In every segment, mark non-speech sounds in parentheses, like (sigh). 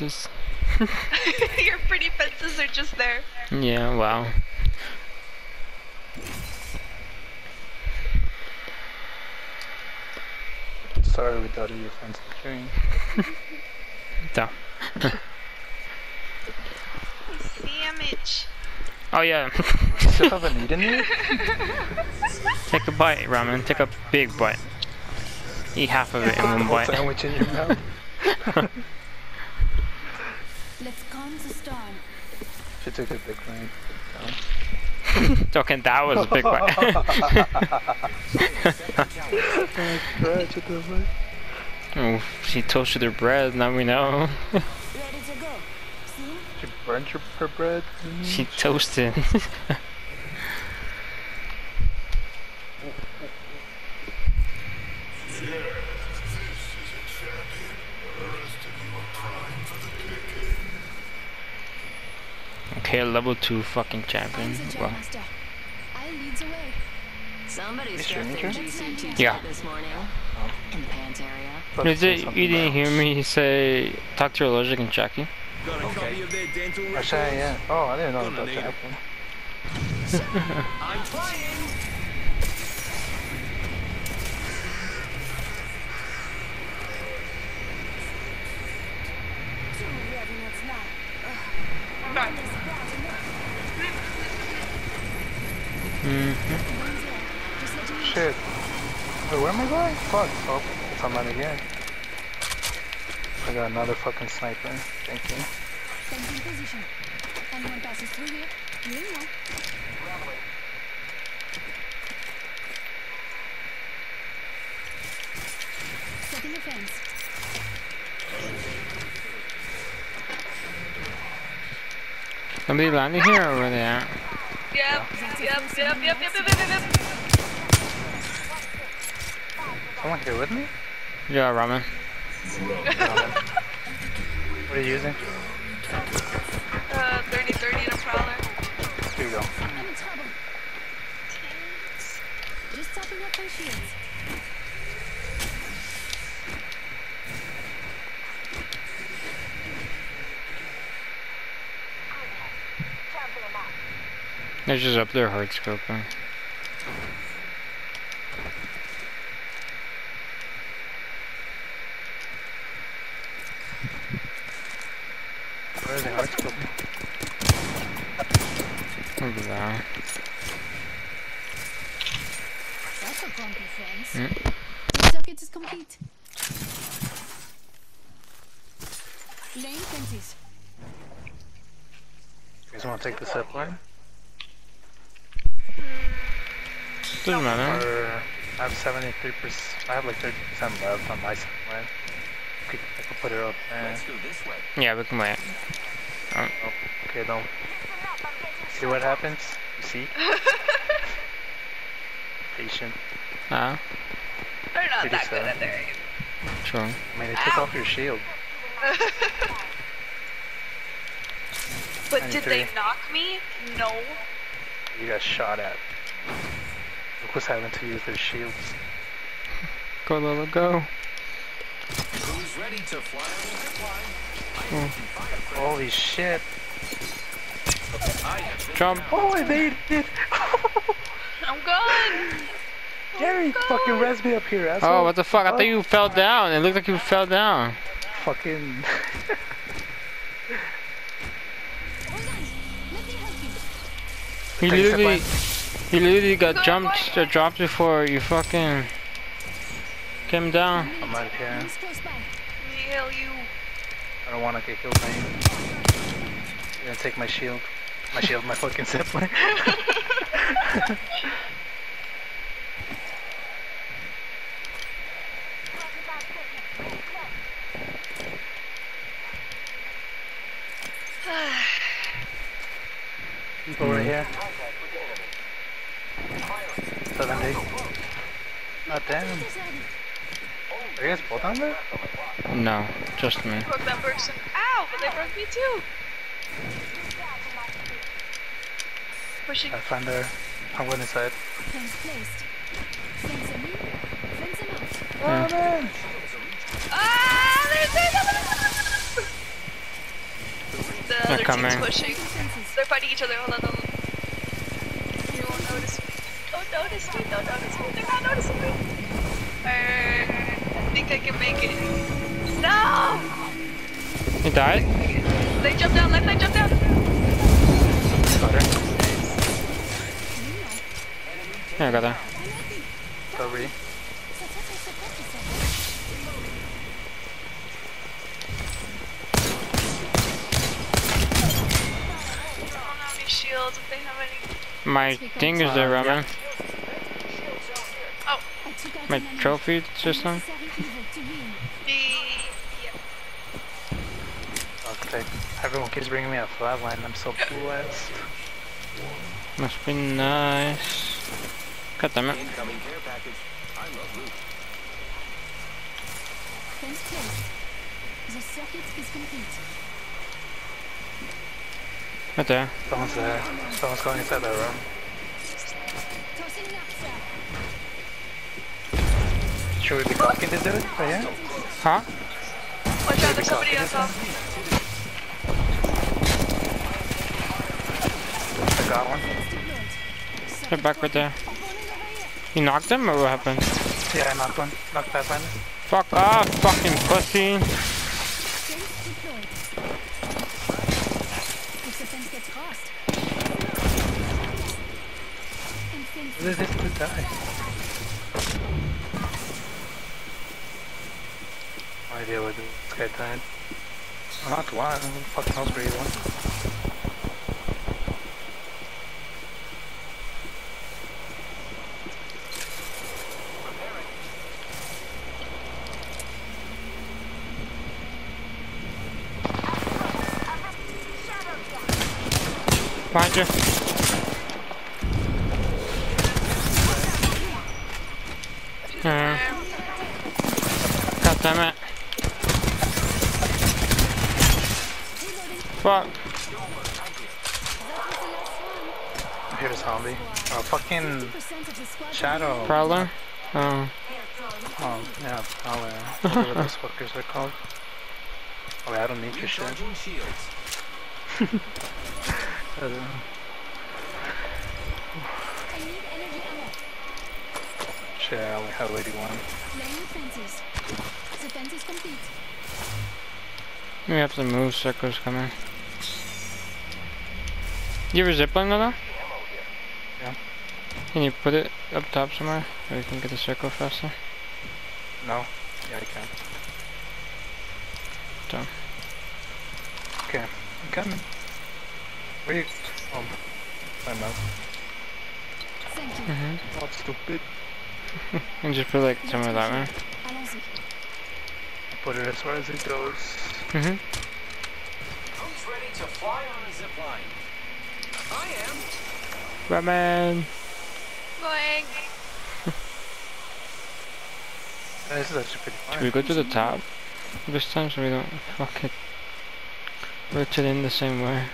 fences. (laughs) Your pretty fences are just there. Yeah, wow. Sorry we thought of your friends featuring. So. Sandwich. Oh yeah. Still haven't eaten yet? (laughs) Take a bite, ramen. Take a big bite. Eat half of it in (laughs) one Whole bite. sandwich in your mouth. Let's count the storm. She took a big bite. (laughs) Okay, that was a big bite. Scratch at the bite. oh, she toasted her bread, now we know. Ready to go. See? She burnt your, her bread. she toasted. (laughs) Okay, level 2 fucking champion. Wow. Somebody's yeah. This morning oh. in the area. Is it, you didn't hear me say talk to your logic and Jackie. Okay. I say, yeah. Oh, I didn't know about. (laughs) I'm trying. fuck? Oh, somebody here. I got another fucking sniper. Thank you. Sensing position. Anyone passes through here, you know. Setting a fence. Somebody landing here or over there? Yep, yeah. yep, yep, yep, yep, yep, yep, yep. Someone here with me? Yeah, ramen. (laughs) What are you using? Uh, 30 30 in a prowler. Here you go. I'm in trouble. Just topping up my shields. They're just up there hard scoping. Where are they hard scoping? Over there. That's a grumpy fence. Mm. The circuit is complete. Laying fences. You guys want to take the zip line? Doesn't matter. Or I have 73%. I have like 30% left on my zip line. I could, I could put it up there. Let's go this way. Yeah, we can wait. Oh, okay, don't. See what happens? You see? (laughs) Patient. Ah, They're not that good 37. at their aim. true. I mean, they took off your shield. (laughs) But did they knock me? No. You got shot at. Look what's having to use their shields. (laughs) Go, Lola, go. Who's ready to fly on the zip line? Holy shit. I have Jump. Oh, I made it! (laughs) I'm gone. Gary, fucking res me up here, asshole. Oh, what the fuck? I thought you fell down. It looked like you fell down. Fucking. Hold on. Let me help you. He Take a zip literally, he literally got jumped or uh, dropped before you fucking came down. I'm out of here. Rings. Heal you. I don't want to get killed by you. You're gonna take my shield. My shield, my fucking (laughs) zip (laughs) (laughs) line. People right here. Southern D. God damn. Just ready. Are you guys both on there? No, just me. Broke that person. Ow! But they broke me too. Pushing. I found her. I'm going inside. Fence placed. Fence in. Fence him out. Oh man! Ah! There's, there's, there's, other coming. team's pushing. They're fighting each other. Hold on, hold on. You won't notice me. Don't notice me. Don't notice me. They're not noticing me. Alright. I think I can make it. No! He died? They jumped down. Left side, jump down. Got her. Yeah, I got that. Sorry. My thing is there, Roman. Oh, My trophy system. the. Okay. Everyone keeps bringing me a flatline. I'm so blessed. Must be nice. God damn it. Incoming care package. I love loot. Fence placed. The circuit is complete. Right there. Someone's there. Someone's going inside that room. Should we be talking to dude? Right here? Oh, huh? Watch out, there's somebody else off. I got one. They're back right there. You knocked him or what happened? Yeah, I knocked one. Knocked Pathfinder. Fuck off, fucking pussy. Fence deployed. If the fence gets crossed. And fence This is to die. No idea where this guy died. Knocked one. Fuck knows where he went? Behind fucking percent of the squad shadow. Prowler? Oh. Oh, yeah, Prowler. Whatever those fuckers are called. Oh, I don't need your shit. Recharging shields. I don't know. I need energy ammo. Shit, I only have 81. Laying fences. The fence is complete. We have to move, circles coming. You have a zipline though? Yeah. Can you put it up top somewhere so we can get the circle faster? No? Yeah, I can. Done. Okay, I'm coming. Wait. Oh, my mouth. Thank you. Mm-hmm. Oh, stupid. (laughs) And just put like somewhere that way. Put it as far as it goes. Mm-hmm. Who's ready to fly on a zip line? I am. Batman! Going. (laughs) This is actually pretty Should we go to the top this time so we don't fuck it rotate in the same way?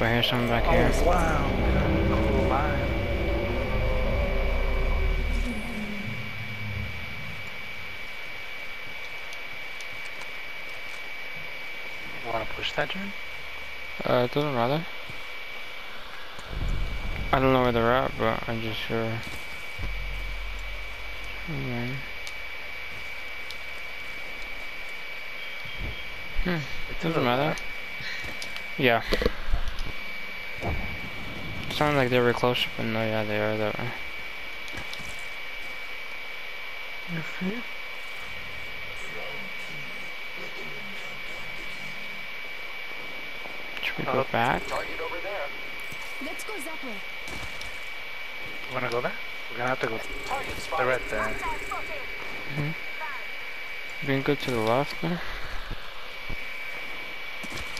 Oh, I hear someone back here. Oh, wow. Cool. Wanna push that turn? Uh, it doesn't matter. I don't know where they're at, but I'm just sure. Hmm. Hmm. It Doesn't matter. Yeah. Sounded like they were close, but no, yeah, they are that way. Should we go Uh, back? Target over there. Let's go that way. You wanna go there? We're gonna have to go. Target They're spotted. right there. We can go to the left there.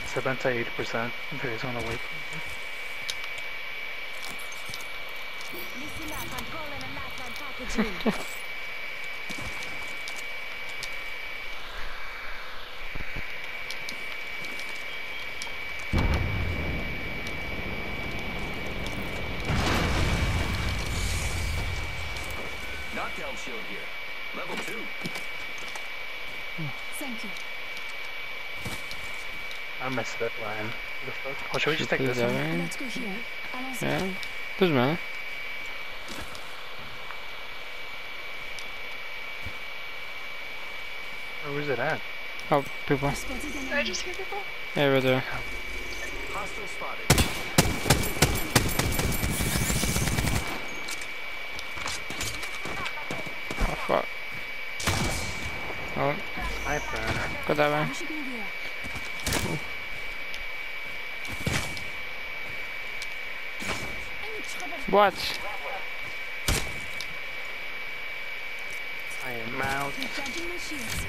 Seventy eighty percent. If you guys wanna wait. Knockdown shield here. Level two. Thank you. I messed that line. What the fuck? Or should we just take this one? Let's go here. Yeah. Doesn't matter. Or where's it at? Oh, people. Did I just hear people? Yeah, right there. Hostile spotted. Oh, fuck. Oh, Sniper. got that one. We should go here. Any trouble? What? I am out. Recharging my shields.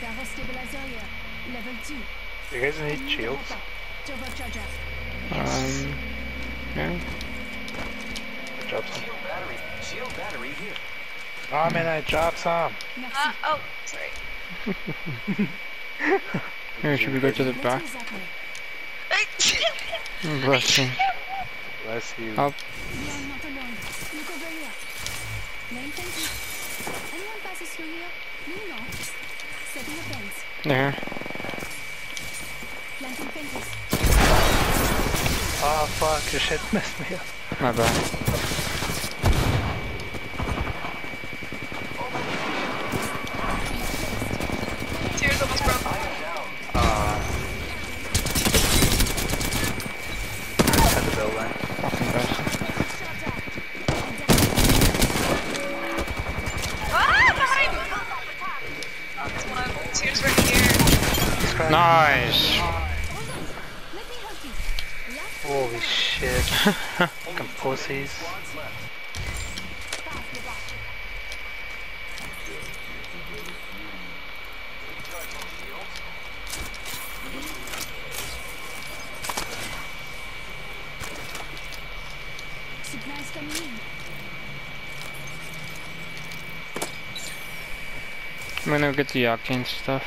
Barrel stabilizer here. Level 2. You guys need shields? Um, yeah. Some. Shield battery. Shield battery here. Oh man, I dropped some. Uh, oh, sorry. (laughs) Here, should we go to the back? go that way. Bless you. Bless you. Oh, We are not alone. Look over here. Laying fences. Anyone passes through here? Let me know. Setting a fence. there. Oh fuck, your shit messed me up. My bad. Fucking pussies. coming in. I'm gonna get the octane stuff.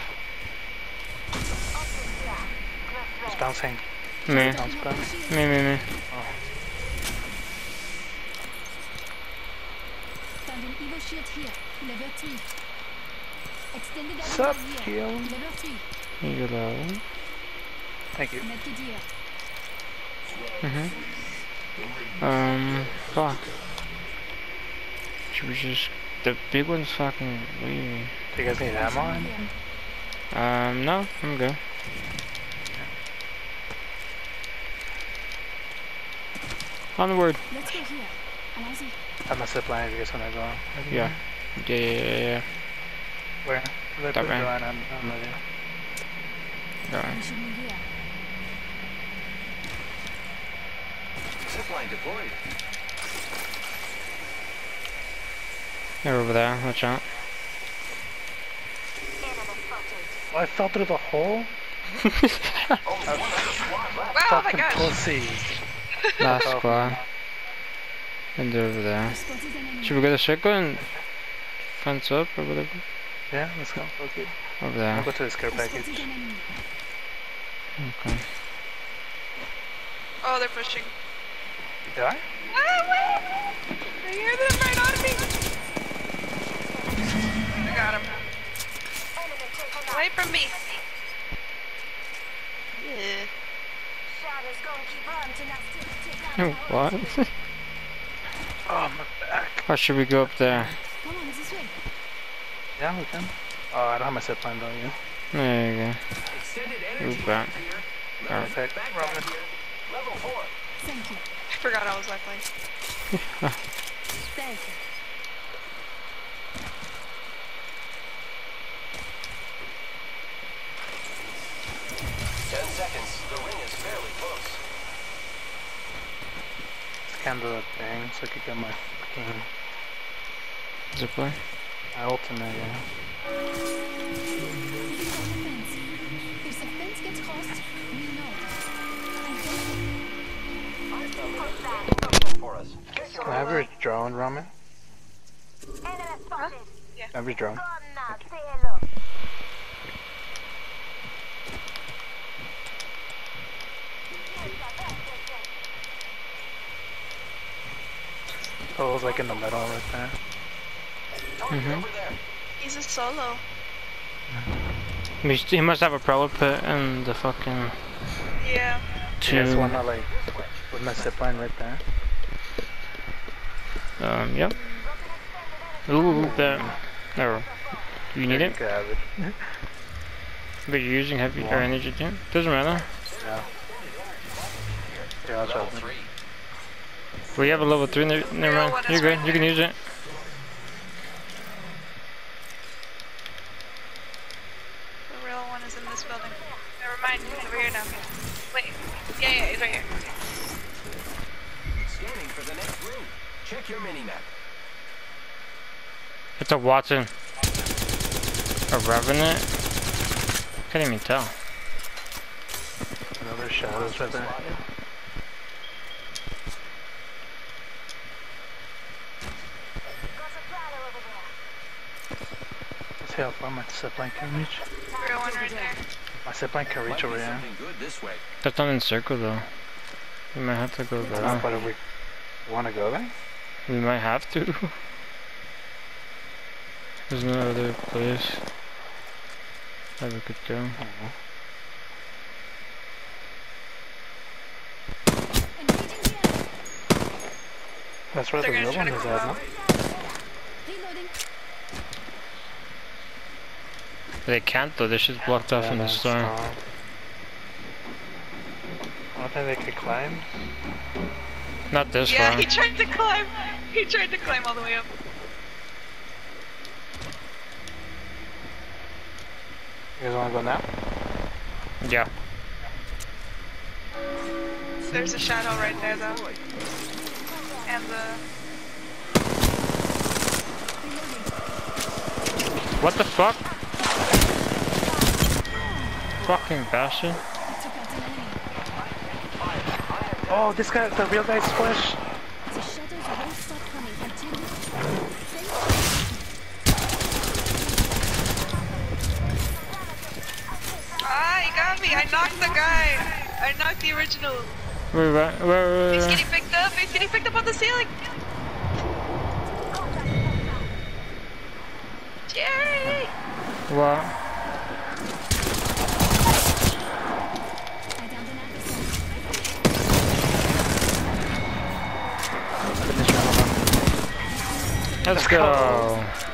It's bouncing. Me. Bounce. Me, me, me. Found an evil shield here. Level 3. Extended What's up, here. Kill? Level 3. You get that. Thank you. Medkit here. Mm-hmm. Um, fuck. Should we just... The big one's fucking leaving. Do you guys need ammo? or anything? Here. Um, no, I'm good. Onward. Let's go here. Allons-y. I have my zip line if you guys wanna go. Yeah. Yeah, yeah, yeah, yeah. Where? Where That put way. line? I'm, I'm ready. Go on. We should move here. Zipline deployed. They're over there, watch out. Oh, I fell through the hole? Wow, oh my Fucking gosh. pussies. Last Oh. squad. And they're over there. Spotted an enemy. Should we get a shotgun? Fence up or whatever? Yeah, let's go. Okay. Over there. I'll there. go to the scare Spotted package. an enemy. Okay. Oh, they're pushing. Did I? Ah, wait! I hear them right on me. I got him. Away from me. Yeah. (laughs) what? (laughs) Or should we go up there? Come on, this way. Yeah, we can. Oh, I don't have my zip line though, yeah. There you go. Move back. Alright. Perfect. Backpack. Level four. Thank you. I forgot I was lifeline. Thank you. Ten seconds. The ring is fairly close. Scan the thing so I could get my fucking Zipline. my ultimate, yeah. Moving on the fence. If the fence gets crossed, we know. And then For us. Can I have your drone, Roman? Huh? Yeah. Have your drone. Oh, it was like in the middle right there. Over there. He's a solo. He he must have a prowler pit in the fucking Yeah. two. There's one that like with my zip line right there. Um, yep. Ooh, there. There. You need it? Grab it. (laughs) But you're using heavy or energy too? Doesn't matter. Yeah. Yeah, I'll Level three. We have a level 3, ne never mind. You're good, you can use it. The real one is in this building. Never mind, he's over here now. Wait. Yeah, yeah, he's right here. Scanning for the next room. Check your mini-map. It's a Wattson. A Revenant? Can't even tell. Another shadows right there. Let's see how far my zip line can reach. Real one right there. My zip line can Might reach be over here. something good this way. That's not in circle though. We might have to go there. but if we want to go there, We might have to. There's no other place that we could go. I don't know. Engaging the enemy. That's where They're the gonna real one is at, out. no? They can't though, this shit's blocked off Yeah, in the storm. strong. I don't think they could climb. Not this Yeah, far. he tried to climb. He tried to climb all the way up. You guys want to go now? Yeah. There's a shadow right there though. And the What the fuck? Fucking bastard. Took out an enemy. Oh, this guy, the real guy splash. The shadows won't stop coming until you Stay Ah, he got me! I knocked the guy! I knocked the original. Wait, wait, wait, wait, He's getting picked up! He's getting picked up on the ceiling! Jerry! What? Let's go.